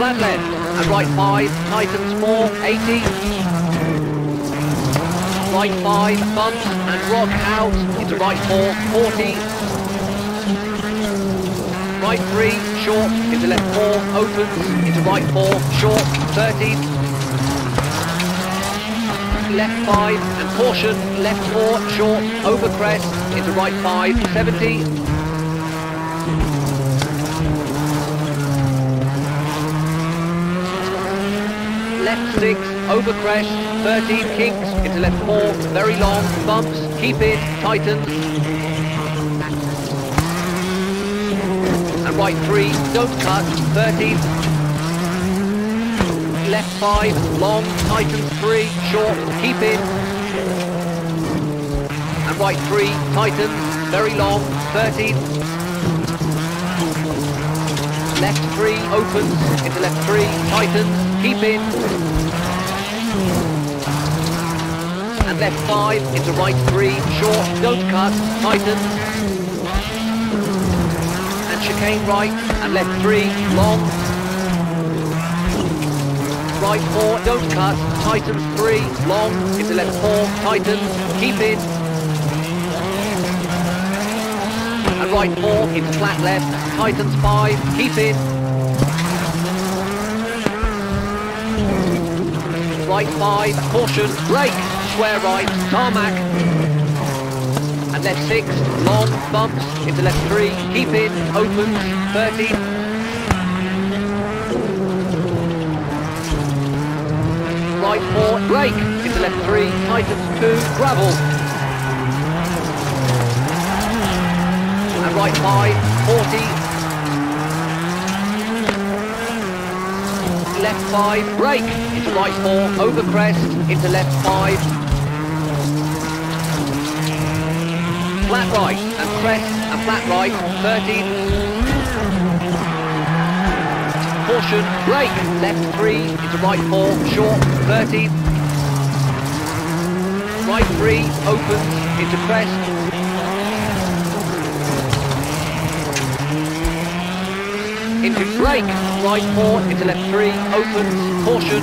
flat left, and right 5, tightens 4, 80. Right 5, bumps, and rock out into right 4, 40. Right 3, short, into left 4, opens, into right 4, short, 30. Left 5, and caution, left 4, short, over crest, into right 5, 70. Left 6, over crest, 13 kinks, into left 4, very long, bumps, keep it, tightens. And right 3, don't cut, 13. Left 5, long, tightens 3, short, keep it. And right 3, tightens, very long, 13. Left 3 opens, into left 3, tightens, keep in. And left five into right three, short, don't cut, tighten. And chicane right, and left three, long. Right four, don't cut, tightens three, long, into left four, tightens, keep in. And right four, into flat left, Titans five, keep in. right five, caution, brake, square right, tarmac, and left six, long, bumps, into left three, keep in, open, 30, right four, brake, into left three, Titans two, gravel, right five, 40, left 5, brake, into right 4, over crest, into left 5. Flat right, and crest, and flat right, 30. Caution, brake, left 3, into right 4, short, 30. Right 3, opens, into crest, into brake, right four, into left three, opens, caution.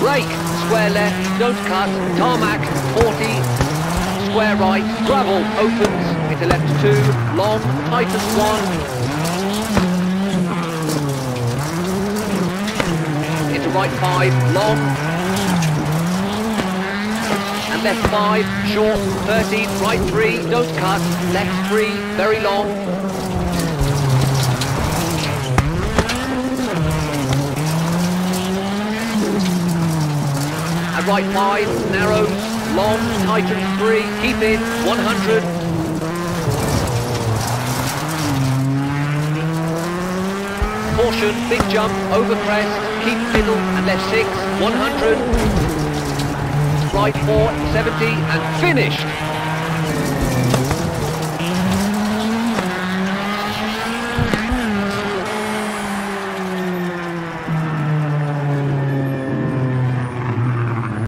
Brake, square left, don't cut, tarmac, 40, square right, gravel, opens, into left two, long, tightens one. Into right five, long, left 5, short, 13, right 3, don't cut, left 3, very long, And right five, narrow, long, tighten three, keep in, 100. Caution, big jump, over crest, keep middle and left six, 100. Right four, 70 and finished.